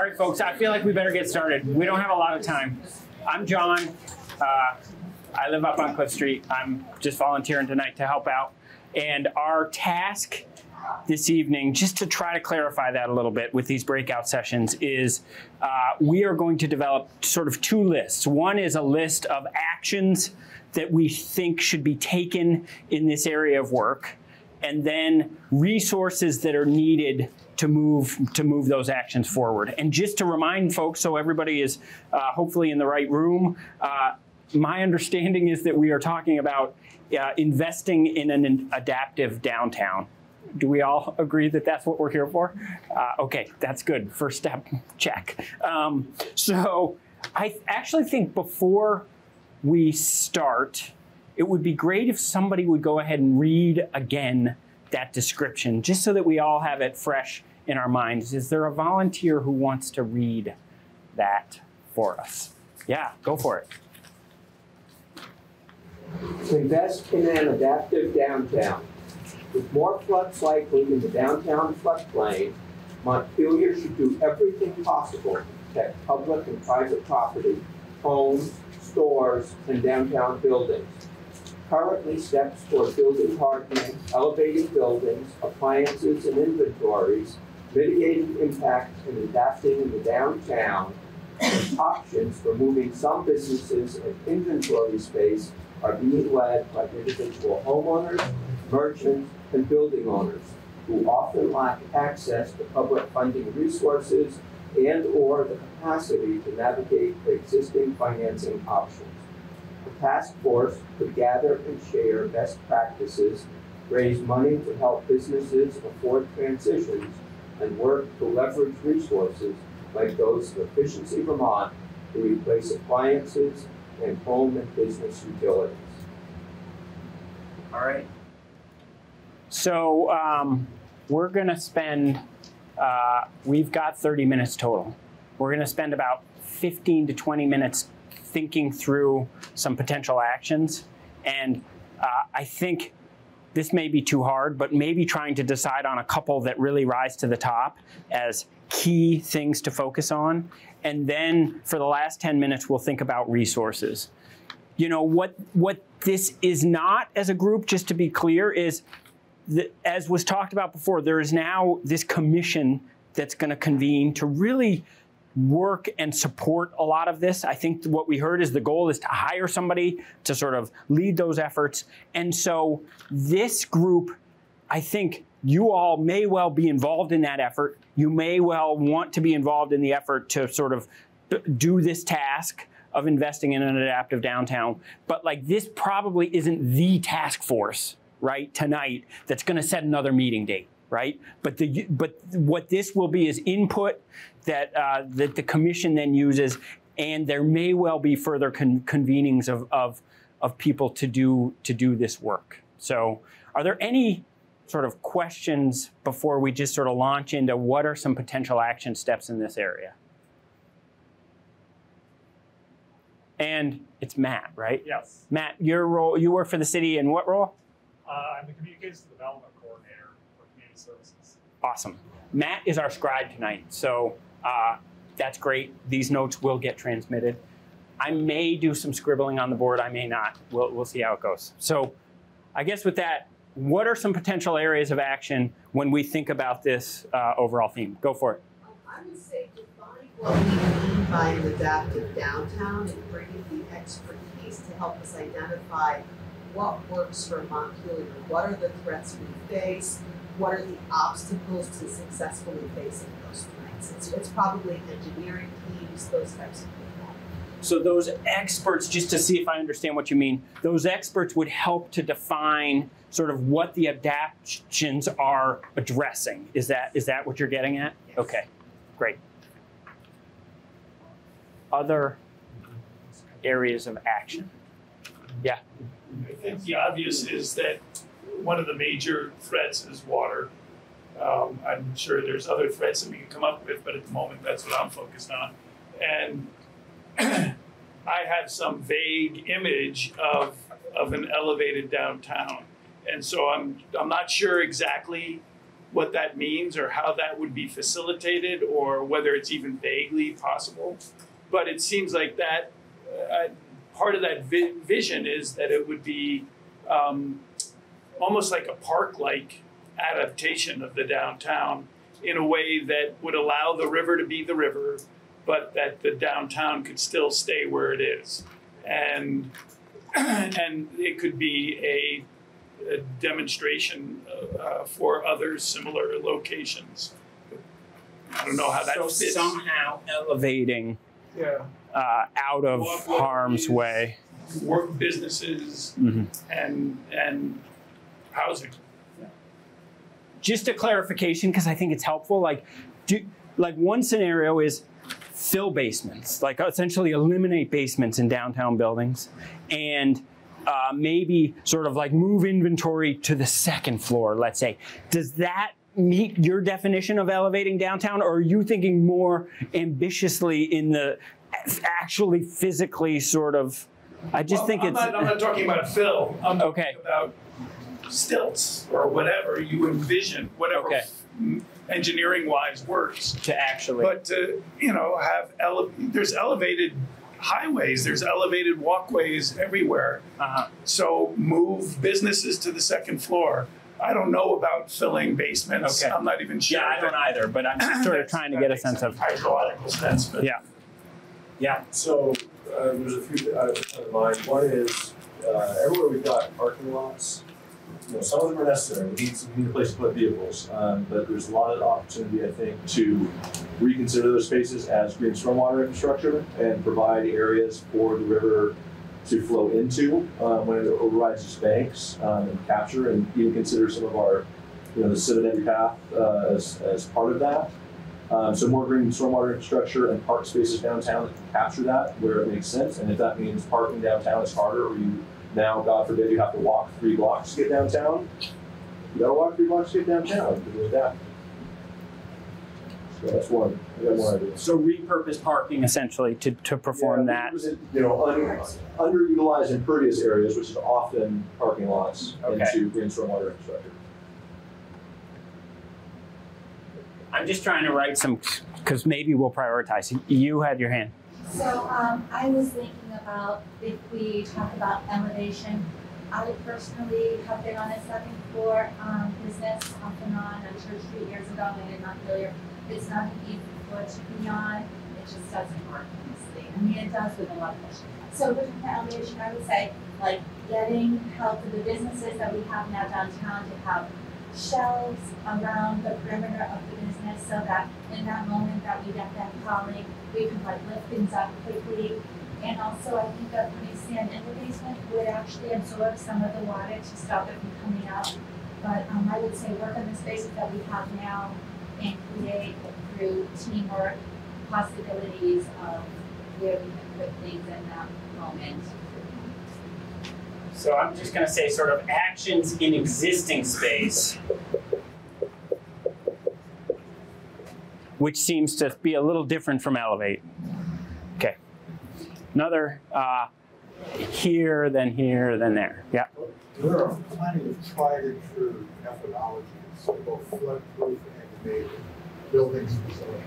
All right, folks, I feel like we better get started. We don't have a lot of time. I'm John. Uh, I live up on Cliff Street. I'm just volunteering tonight to help out. And our task this evening, just to try to clarify that a little bit with these breakout sessions, is uh, we are going to develop sort of two lists. One is a list of actions that we think should be taken in this area of work, and then resources that are needed to move to move those actions forward. And just to remind folks, so everybody is uh, hopefully in the right room. Uh, my understanding is that we are talking about uh, investing in an adaptive downtown. Do we all agree that that's what we're here for? Uh, okay, that's good. First step, check. Um, so I actually think before we start, it would be great if somebody would go ahead and read again that description, just so that we all have it fresh in our minds. Is there a volunteer who wants to read that for us? Yeah, go for it. To invest in an adaptive downtown. With more floods likely in the downtown floodplain, Montpelier should do everything possible to protect public and private property, homes, stores, and downtown buildings. Currently, steps toward building hardening, elevating buildings, appliances, and inventories, mitigating impacts and adapting in the downtown, options for moving some businesses and inventory space are being led by individual homeowners, merchants, and building owners who often lack access to public funding resources and or the capacity to navigate the existing financing options. The task force could gather and share best practices, raise money to help businesses afford transitions, and work to leverage resources like those of Efficiency Vermont to replace appliances and home and business utilities. All right. So um, we're going to spend, uh, we've got 30 minutes total. We're going to spend about 15 to 20 minutes thinking through some potential actions. And uh, I think this may be too hard, but maybe trying to decide on a couple that really rise to the top as key things to focus on. And then for the last 10 minutes, we'll think about resources. You know, what, what this is not as a group, just to be clear, is as was talked about before, there is now this commission that's going to convene to really work and support a lot of this. I think what we heard is the goal is to hire somebody to sort of lead those efforts. And so this group, I think you all may well be involved in that effort. You may well want to be involved in the effort to sort of do this task of investing in an adaptive downtown. But like this probably isn't the task force, right, tonight that's going to set another meeting date right? But the but what this will be is input that uh, that the commission then uses, and there may well be further con- convenings of, of of people to do to do this work. So, are there any sort of questions before we just sort of launch into what are some potential action steps in this area? And it's Matt, right? Yes. Matt, your role, you work for the city in what role? Uh, I'm the communications development coordinator for community services. Awesome. Matt is our scribe tonight, so uh, that's great. These notes will get transmitted. I may do some scribbling on the board. I may not. We'll, we'll see how it goes. So I guess with that, what are some potential areas of action when we think about this uh, overall theme? Go for it. I would say define what we mean by an adaptive downtown and bringing the expertise to help us identify what works for Montpelier. What are the threats we face? What are the obstacles to successfully facing those threats? It's, it's probably engineering teams, those types of people. So those experts, just to see if I understand what you mean, those experts would help to define sort of what the adaptations are addressing. Is that is that what you're getting at? Yes. Okay, great. Other areas of action. Yeah. I think the obvious is that one of the major threats is water. Um, I'm sure there's other threats that we can come up with, but at the moment, that's what I'm focused on. And I have some vague image of of an elevated downtown, and so I'm I'm not sure exactly what that means or how that would be facilitated or whether it's even vaguely possible. But it seems like that uh, part of that vi- vision is that it would be um, almost like a park-like adaptation of the downtown in a way that would allow the river to be the river, but that the downtown could still stay where it is, and and it could be a, a demonstration uh, for other similar locations. I don't know how that so fits. somehow elevating yeah. uh, out of harm's way. Work businesses Mhm. and and housing. Just a clarification because I think it's helpful. Like, do like one scenario is fill basements, like essentially eliminate basements in downtown buildings, and uh, maybe sort of like move inventory to the second floor. Let's say, does that meet your definition of elevating downtown, or are you thinking more ambitiously in the actually physically sort of? I just Well, think I'm it's Not, I'm not talking about fill. I'm Okay. talking about stilts or whatever you envision, whatever Okay. engineering wise works. to actually. But to you know have ele- there's elevated highways, there's elevated walkways everywhere. uh-huh. So move businesses to the second floor. I don't know about filling basements. Okay. I'm not even sure. Yeah, I don't either, but I'm just sort of trying to get a sense of. hydraulical sense. But Yeah. Yeah. So, uh, there's a few uh, in mind. One is, uh, everywhere we've got parking lots, you know, some of them are necessary. We need, we need a place to put vehicles. Um, but there's a lot of opportunity, I think, to reconsider those spaces as green stormwater infrastructure and provide areas for the river to flow into, um, when it overrides its banks, um, and capture and even consider some of our, you know, the civic path, uh, as, as part of that. Um, so more green stormwater infrastructure and park spaces downtown that can capture that where it makes sense. And if that means parking downtown is harder, or you now, God forbid, you have to walk three blocks to get downtown, you gotta walk three blocks to get downtown because of that. So that's one. I got more ideas. So repurpose parking essentially to, to perform Yeah, that. You know, un, underutilized impervious areas, which is often parking lots, Okay. into green stormwater infrastructure. I'm just trying to write some, because maybe we'll prioritize. You had your hand. So um, I was thinking about if we talk about elevation, I personally have been on a second floor um, business off and on on Church Street years ago and in Montpelier. It's not an easy floor to be on. It just doesn't work in. I mean, it does with a lot of push. So with the elevation, I would say like getting help for the businesses that we have now downtown to have shelves around the perimeter of the so that in that moment that we get that calling, we can like lift things up quickly. And also, I think that putting sand in the basement would actually absorb some of the water to stop it from coming out. But um, I would say work on the spaces that we have now and create through teamwork possibilities of where we can put things in that moment. So I'm just going to say sort of actions in existing space, which seems to be a little different from elevate. Okay. Another uh, here, then here, then there. Yeah. There are plenty of tried and true methodologies, both flood-proof and native buildings and so on.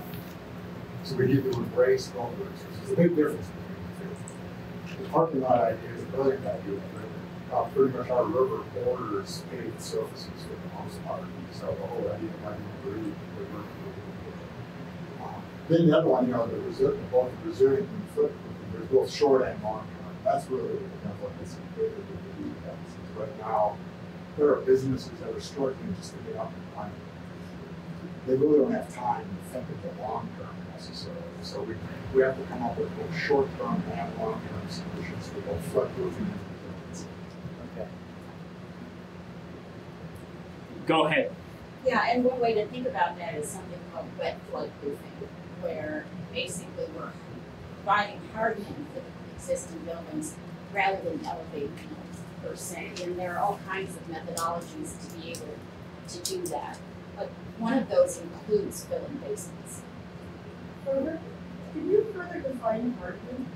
So we need to embrace both of those. There's a big difference between the two. The parking lot idea is a brilliant idea, uh, pretty much our river borders paved surfaces for the most part. So the whole idea of letting them breathe, the river. Then the other one, you know, the resilient, both the resilient and the footprint, there's both short and long term. That's really kind of what this is created to do. Right now, there are businesses that are struggling just to get up and running. They really don't have time to think of the long term necessarily. So we, we have to come up with both short term and long term solutions for both floodproofing and resilience. Okay. Go ahead. Yeah, and one way to think about that is something called wet flood proofing, where basically we're providing hardening for the existing buildings rather than elevating them per se. And there are all kinds of methodologies to be able to do that. But one of those includes filling basements. Further, can you further define hardening?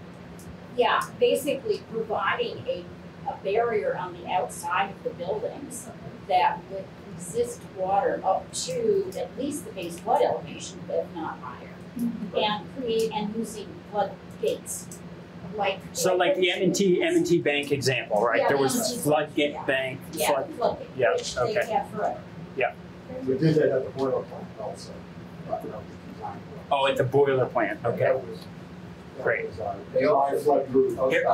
Yeah, basically providing a, a barrier on the outside of the buildings that would resist water up to at least the base flood elevation, if not higher. And create, and using floodgates, like. So like the M and T, M and T Bank example, right? Yeah, There was M&T floodgate yeah. bank, Yeah, flood, floodgate, yeah, which they okay. have forever. We did that at the boiler plant also. That was designed for- oh, at the boiler plant, okay. That was, that Great. was, uh, They all my flood group. Here-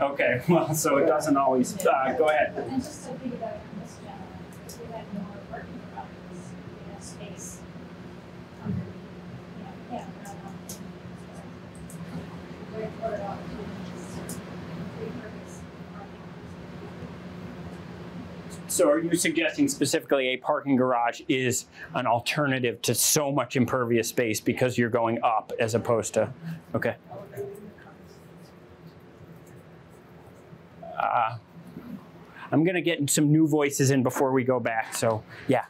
Okay, well, so it doesn't always, uh, go ahead. And just to piggyback on this gentleman, if we had more parking garages, we have space under, you know, yeah, around on. Where, what it ought to do, just repurpose parking. So are you suggesting specifically a parking garage is an alternative to so much impervious space because you're going up as opposed to, okay? Uh, I'm gonna get some new voices in before we go back, so, yeah.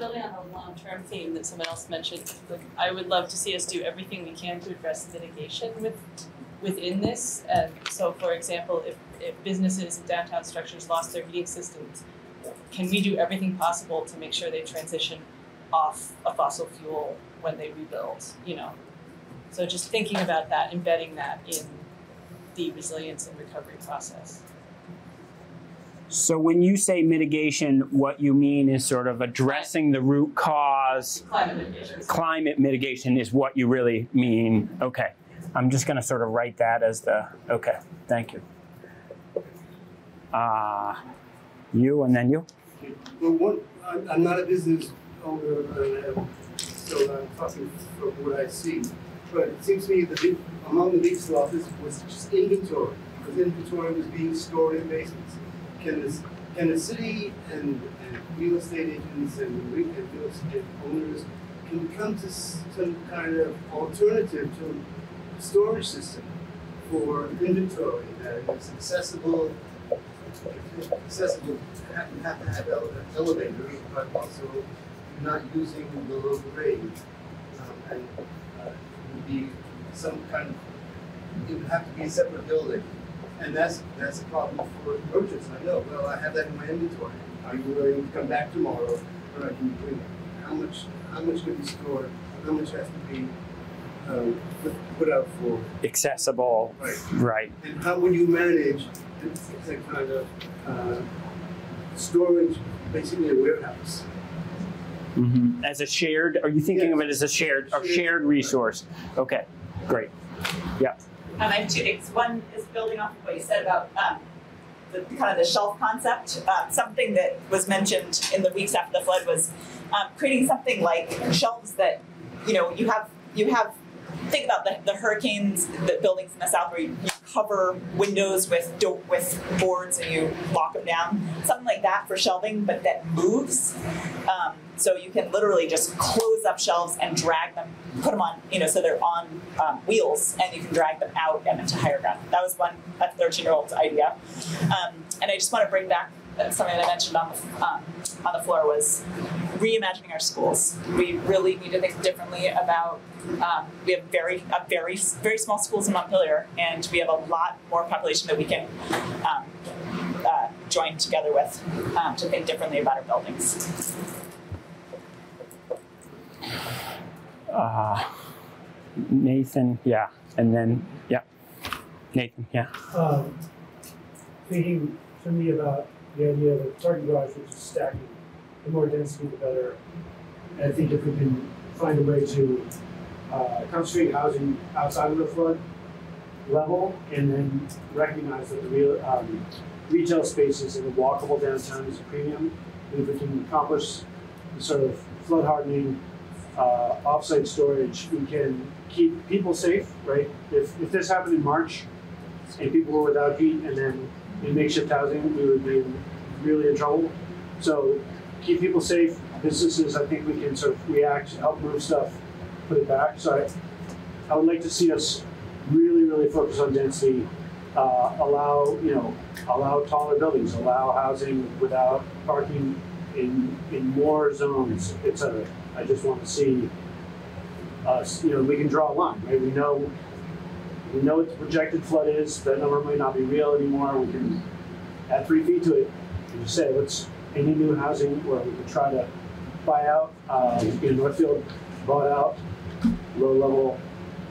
Building on the long-term theme that someone else mentioned, like, I would love to see us do everything we can to address mitigation with, within this. And so, for example, if, if businesses and downtown structures lost their heating systems, can we do everything possible to make sure they transition off a fossil fuel when they rebuild, you know? So just thinking about that, embedding that in the resilience and recovery process. So when you say mitigation, what you mean is sort of addressing the root cause. Climate mitigation. Climate mitigation is what you really mean. Okay. I'm just gonna sort of write that as the, okay, thank you. Uh, you and then you? Well, one, I'm, I'm not a business owner, and, uh, so I'm talking from what I see. But it seems to me the big, among the big losses was just inventory, because inventory was being stored in basements. Can this, can the city and, and real estate agents and re- and real estate owners can come to some kind of alternative to storage system for inventory that is accessible accessible, have, have to have ele- elevators, but also not using the low grade. Um, and, uh, would be some kind of, it would have to be a separate building. And that's, that's a problem for merchants, I know, well, I have that in my inventory. Are you willing to come back tomorrow, or I can bring it? How much, how much can be stored, how much has to be, um, put, put out for, Accessible, right? right. And how would you manage the, the kind of uh, storage, basically a warehouse? hmm As a shared, are you thinking of it as a shared, a Shared. shared resource? Okay, great. Um, I have two things. One building off of what you said about um, the kind of the shelf concept. Um, something that was mentioned in the weeks after the flood was um, creating something like shelves that, you know, you have you have. Think about the, the hurricanes, the buildings in the south where you cover windows with do- with boards and you lock them down. Something like that for shelving, but that moves. Um, so you can literally just close up shelves and drag them, put them on, you know, so they're on um, wheels, and you can drag them out and into higher ground. That was one a 13-year-old's idea, um, and I just want to bring back something that I mentioned on the um, on the floor was reimagining our schools. We really need to think differently about. Um, we have very a very very small schools in Montpelier, and we have a lot more population that we can um, uh, join together with um, to think differently about our buildings. Uh, Nathan, yeah, and then, yeah. Nathan, yeah. um, thinking for me about the idea of a parking garage which is stacking, the more density the better. And I think if we can find a way to uh, concentrate housing outside of the flood level and then recognize that the real um, retail spaces in a walkable downtown is a premium, and if we can accomplish the sort of flood hardening, uh, offsite storage, we can keep people safe, right? If, if this happened in March, and people were without heat and then in makeshift housing, we would be really in trouble. So keep people safe, businesses, I think we can sort of react, help move stuff, put it back. So I, I would like to see us really, really focus on density, uh, allow, you know, allow taller buildings, allow housing without parking in, in more zones, et cetera. I just want to see us, you know, we can draw a line, right? We know we know what the projected flood is. That number might not be real anymore. We can add three feet to it and just say, let's any new housing where we could try to buy out, um, in Northfield, bought out low-level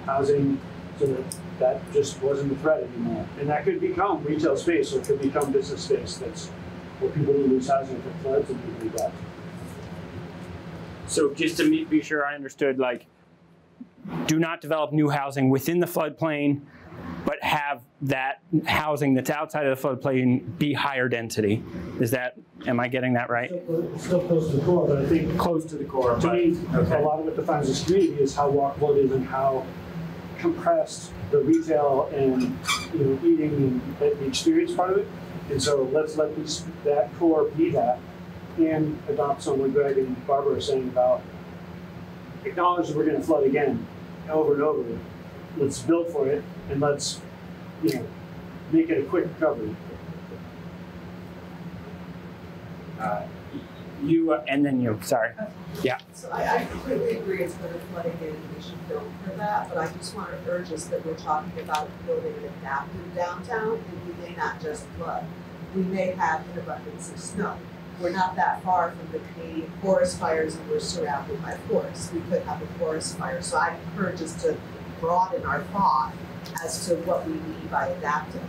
housing so that that just wasn't a threat anymore. And that could become retail space, or it could become business space that's where people who lose housing for floods and people like that. So just to be sure I understood, like, do not develop new housing within the floodplain, but have that housing that's outside of the floodplain be higher density. Is that, am I getting that right? Still still close to the core, but I think Close to the core, To but, me, okay. a lot of what defines this community is how walkable it is and how compressed the retail and, you know, eating and the the experience part of it. And so let's let these, that core be that and adopt some of what Greg and Barbara are saying about acknowledge that we're gonna flood again, over and over. Let's build for it and let's, you know, make it a quick recovery. uh, you, uh, and then you, sorry. Yeah. So I, I completely agree it's gonna flood again, and we should build for that, but I just wanna urge us that we're talking about building an adaptive downtown, and we may not just flood. We may have an abundance of snow. We're not that far from the Canadian forest fires and we're surrounded by forests. We could have a forest fire, so I encourage us to broaden our thought as to what we mean by adaptive.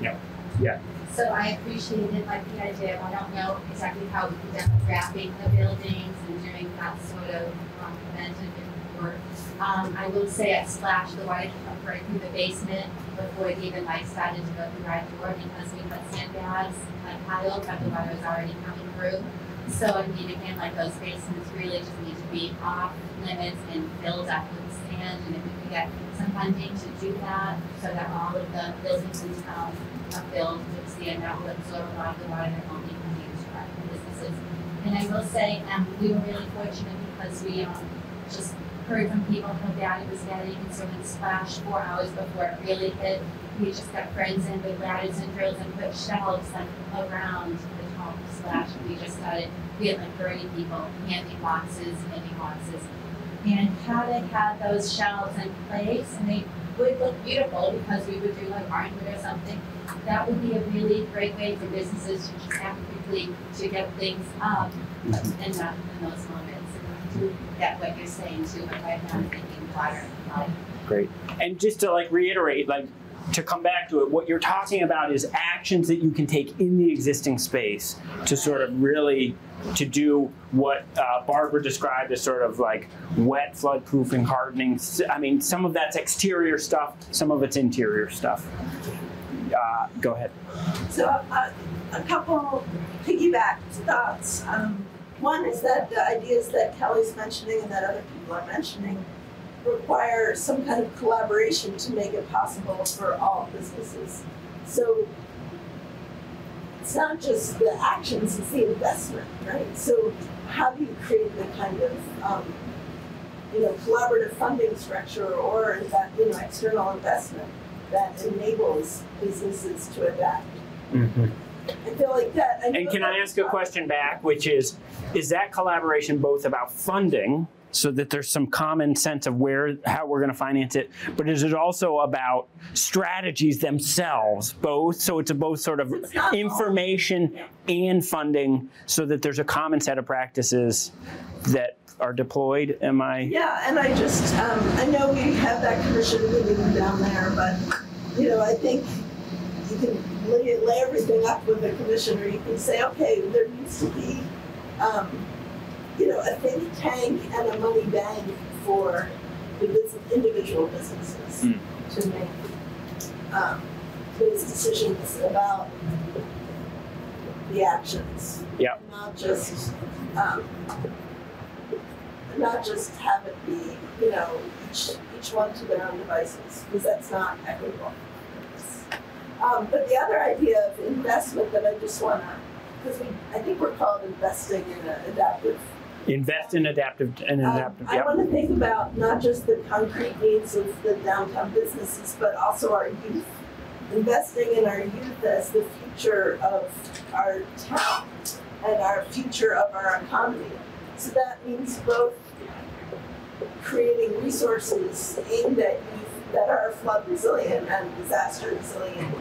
Yeah. Yeah. So I appreciated like the idea, I don't know exactly how we could demographing the buildings and doing that sort of um, preventive work. Um, I will say at Splash, the water up right through the basement before it even like started to go through our door because we had sandbags like piled, but the water was already coming through. So I mean, again, like those basements really just need to be off limits and filled up with sand. And if we could get some funding to do that, so that all of the buildings in town are filled with sand that will absorb a lot of the water that won't be coming into our businesses. And I will say, um, we were really fortunate because we, um, just heard from people how bad it was getting, and so when Splash, four hours before it really hit, we just got friends in with ladders and drills and put shelves like around the top of Splash, and we just started, we had like thirty people, handing boxes, handing boxes. And how they had those shelves in place, and they would look beautiful because we would do like ironwood or something. That would be a really great way for businesses to act quickly to get things up and not in those moments. And to get what you're saying too, but right now I'm thinking water, like Great. And just to like reiterate, like to come back to it, what you're talking about is actions that you can take in the existing space to sort of really to do what uh, Barbara described as sort of like wet floodproofing, hardening. I mean, some of that's exterior stuff, some of it's interior stuff. Uh, go ahead. So uh, a couple piggyback thoughts. Um, one is that the ideas that Kelly's mentioning and that other people are mentioning require some kind of collaboration to make it possible for all businesses. So it's not just the actions, it's the investment, right? So how do you create the kind of um, you know collaborative funding structure or that you know external investment that enables businesses to adapt? I feel like that. I And can I ask a question back, which is, is that collaboration both about funding, so that there's some common sense of where, how we're gonna finance it, but is it also about strategies themselves, both, so it's a both sort of information and funding, so that there's a common set of practices that are deployed, am I? Yeah, and I just, um, I know we have that commission meeting down there, but, you know, I think you can lay, lay everything up with the commissioner, you can say, okay, there needs to be, um, you know, a think tank and a money bank for the business, individual businesses Mm. to make, um, those decisions about the actions. Yep. Not just, um, not just have it be, you know, each, each one to their own devices, because that's not equitable. Um, but the other idea of investment that I just wanna, because we, I think we're called investing in an adaptive. Invest in adaptive, and Um, adaptive, I wanna think about not just the concrete needs of the downtown businesses, but also our youth. Investing in our youth as the future of our town and our future of our economy. So that means both creating resources aimed at youth that are flood resilient and disaster resilient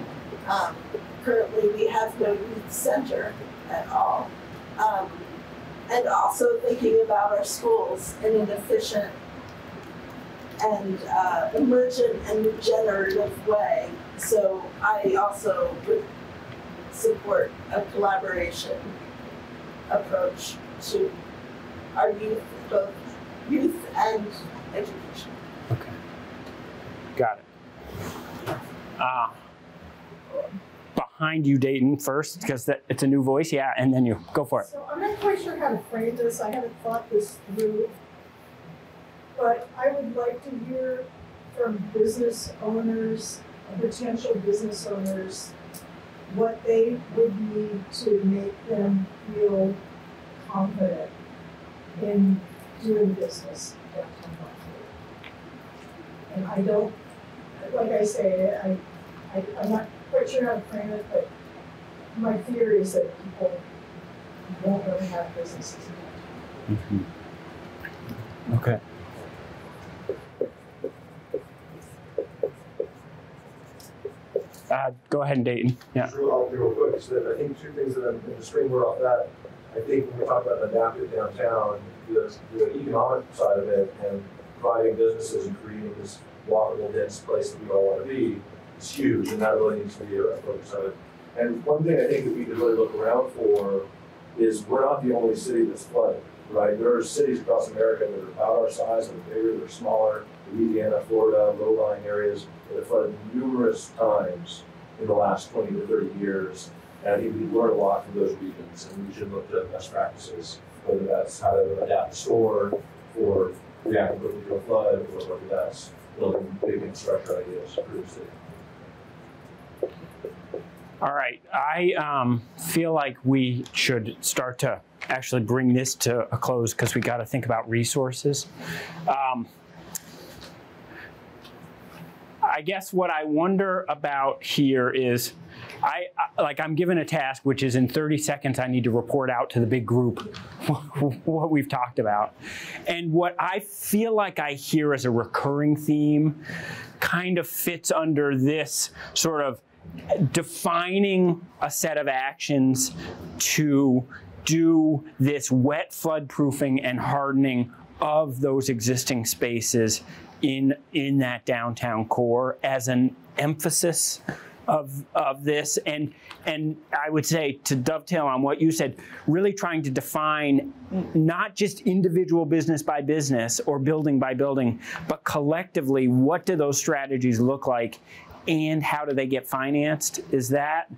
Um, currently, we have no youth center at all. Um, and also thinking about our schools in an efficient and uh, emergent and regenerative way. So I also would support a collaboration approach to our youth, both youth and education. Okay. Got it. Uh, behind you, Dayton, first, because that it's a new voice. Yeah, and then you go for it. So I'm not quite sure how to frame this. I haven't thought this through. But I would like to hear from business owners, potential business owners, what they would need to make them feel confident in doing business. And I don't, like I say, I, I, I'm not quite sure how to frame it, but my fear is that people won't really have businesses in downtown. Okay. Uh, go ahead and Dayton. Yeah. Sure, I'll do real quick. So that I think two things that I'm going to string word off that. I think when we talk about adaptive downtown, the, the economic side of it and providing businesses and creating this walkable, dense place that we all want to be huge, and that really needs to be a, a focus of it. And one thing I think that we could really look around for is we're not the only city that's flooded, right? There are cities across America that are about our size, that are bigger, that are smaller, Louisiana, Florida, low-lying areas that have flooded numerous times in the last 20 to 30 years. And I think we learn a lot from those regions, and we should look to best practices, whether that's how to adapt the store or react quickly to a flood, or whether that's building big infrastructure ideas for the city. All right. I um, feel like we should start to actually bring this to a close because we got to think about resources. Um, I guess what I wonder about here is I, I like I'm given a task which is in 30 seconds I need to report out to the big group what we've talked about. And what I feel like I hear as a recurring theme kind of fits under this sort of defining a set of actions to do this wet flood proofing and hardening of those existing spaces in in that downtown core as an emphasis of of this. And and I would say to dovetail on what you said really trying to define not just individual business by business or building by building but collectively what do those strategies look like and how do they get financed is that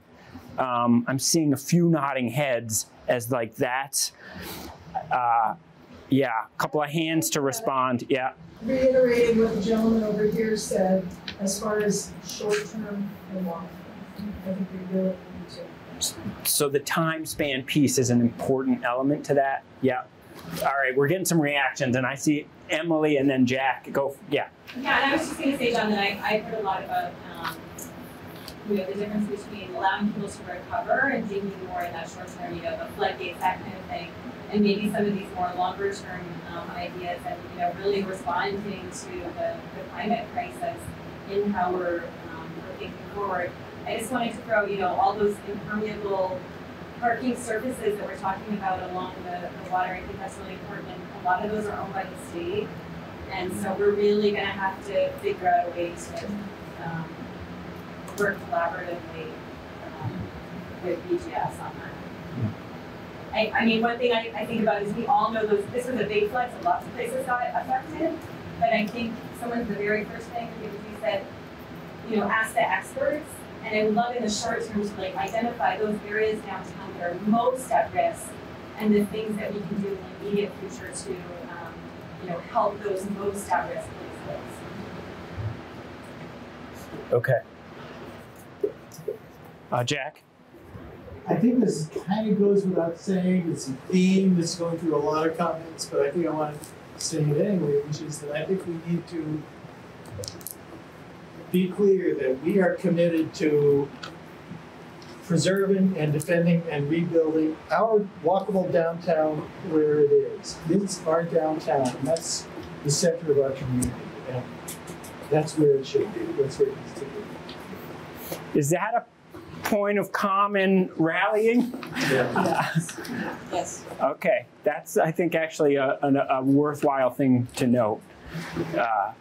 um, I'm seeing a few nodding heads as like that. Uh, yeah a couple of hands to respond. Yeah. Reiterating what the gentleman over here said, as far as short-term and long-term, I think we really need to. so the time span piece is an important element to that. Yeah. All right we're getting some reactions and I see Emily and then Jack go yeah. Yeah, and I was just gonna say, John, that I, I've heard a lot about, um, you know, the difference between allowing people to recover and thinking more in that short term, you know, the floodgates, that kind of thing. And maybe some of these more longer term, um, ideas and, you know, really responding to the, the climate crisis in how we're, um, we're thinking forward. I just wanted to throw, you know, all those impermeable parking surfaces that we're talking about along the, the water, I think that's really important. A lot of those are owned by the state. And so we're really gonna have to figure out a way to, um, work collaboratively, um, with BGS on that. I, I mean, one thing I, I think about is we all know those, this was a big flood, so lots of places got affected. But I think someone, the very first thing, because you said, you know, ask the experts. And I would love in the short term to like identify those areas downtown that are most at risk and the things that we can do in the immediate future to, um, you know, help those most at risk places. okay uh, Jack I think this kind of goes without saying. It's a theme that's going through a lot of comments, but I think I want to say it anyway, which is that I think we need to be clear that we are committed to preserving and defending and rebuilding our walkable downtown where it is. It's our downtown, and that's the center of our community, and that's where it should be. That's where it needs to be. is that a point of common rallying? Yes. Okay, that's, I think, actually a, a a worthwhile thing to note. Uh,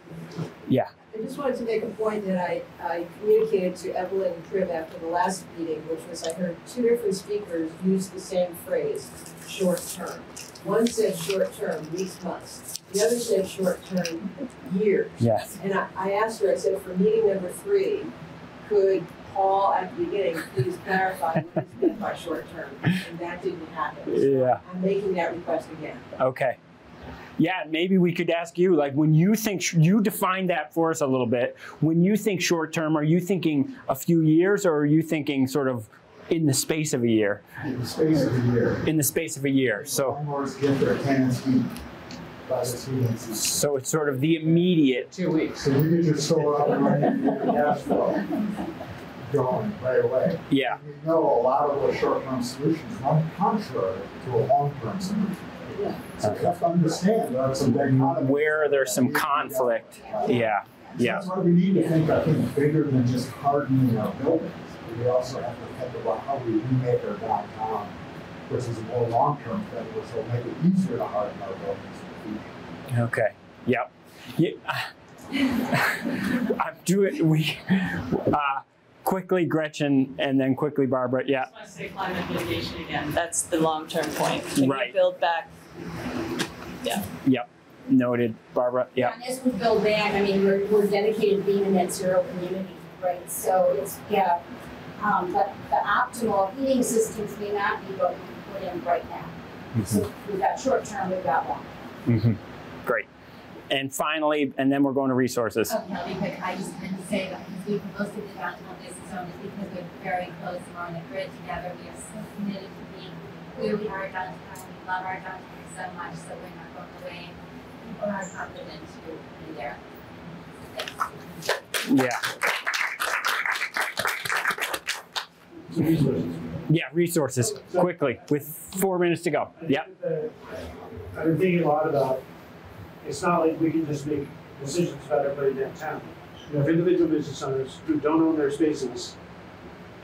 Yeah, I just wanted to make a point that I, I communicated to Evelyn Tribb after the last meeting, which was I heard two different speakers use the same phrase, short term. One said short term, weeks, months. The other said short term, years. yes. And I, I asked her, I said, for meeting number three, could Paul at the beginning please clarify what is meant by short term? And that didn't happen. So Yeah. I'm making that request again. Okay. Yeah, maybe we could ask you, like, when you think, you define that for us a little bit. When you think short term, are you thinking a few years or are you thinking sort of in the space of a year? In the space of a year. In the space of a year. So, Landlords get their tenants heat by this so it's sort of the immediate. Two weeks. So we get your store up and running, get the cash flow going right away. Yeah. We know a lot of those short-term solutions run contrary to a long-term solution. So you have to understand, there are some. Where there's some conflict. Yeah. So Yeah. That's why we need to think, I think, bigger than just hardening our buildings. We also have to think about how we remake our downtown, which is a more long-term thing, which will make it easier to harden our buildings in the future. Okay. Yep. Yeah. I'm doing, we, uh, quickly Gretchen and then quickly Barbara. Yeah. I want to say climate mitigation again, that's the long-term point. Can Right. build back? Yeah. Yep. Noted. Barbara. Yeah. And as we build back, I mean, we're, we're dedicated to being a net zero community, right? So it's, yeah, um, but the optimal heating systems may not be what we put in right now. So we've got short term, we've got long. Mm -hmm. Great. And finally, and then we're going to resources. Okay, I'll be quick. I just wanted to say that because we mostly the downtown business owners, because we're very close, we're on the grid together, we are so committed to being where we are downtown. We love our downtown so much, so we're not going away. People are confident to be there. Yeah. Yeah, resources, quickly, with four minutes to go. Yeah. I've been thinking a lot about, it's not like we can just make decisions about everybody downtown. You have individual business owners who don't own their spaces.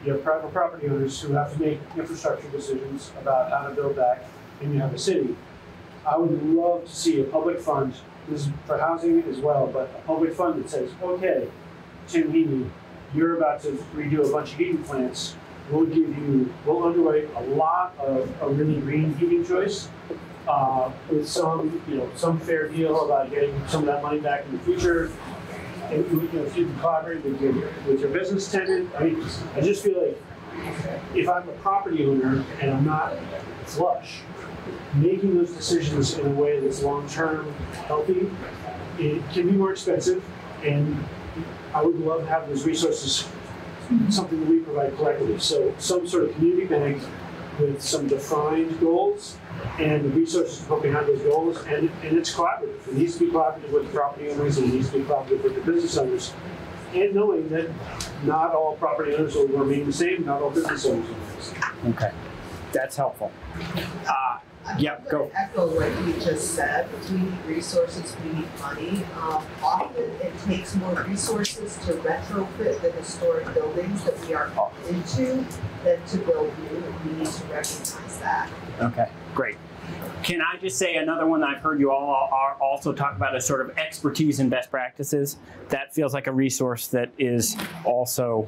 You have private property owners who have to make infrastructure decisions about how to build back, and you have a city. I would love to see a public fund, this is for housing as well, but a public fund that says, okay, Tim Heaney, you're about to redo a bunch of heating plants. We'll give you, we'll underwrite a lot of a really green heating choice uh, with some, you know, some fair deal about getting some of that money back in the future. And, you know, if you can collaborate with your, with your business tenant, I mean, I just feel like if I'm a property owner and I'm not flush, making those decisions in a way that's long-term healthy, it can be more expensive, and I would love to have those resources, something that we provide collectively. So some sort of community bank with some defined goals and the resources to put behind those goals, and, and it's collaborative. It needs to be collaborative with the property owners, and it needs to be collaborative with the business owners. And knowing that not all property owners will remain the same, not all business owners will remain the same. Okay. That's helpful. Uh, Yep, go. I'm gonna echo what you just said, we need resources, we need money. Um, often it takes more resources to retrofit the historic buildings that we are into than to build new, and we need to recognize that. Okay, great. Can I just say another one that I've heard you all are also talk about is sort of expertise and best practices. That feels like a resource that is also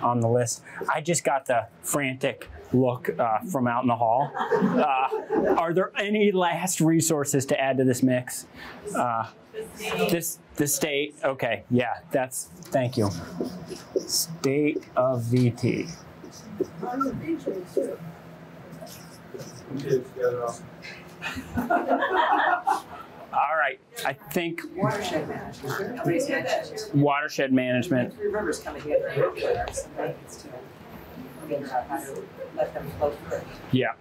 on the list. I just got the frantic look uh, from out in the hall. Uh, are there any last resources to add to this mix? Uh, this the state. Okay, yeah, that's thank you. State of VT. All right, I think Watershed management. Nobody's mentioned. watershed management. Three rivers coming together and some maintenance to figure out how to let them flow through. Yeah.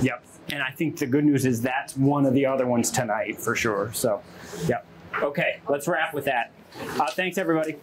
Yep. And I think the good news is that's one of the other ones tonight for sure. So, yep. Okay, let's wrap with that. Uh, thanks, everybody.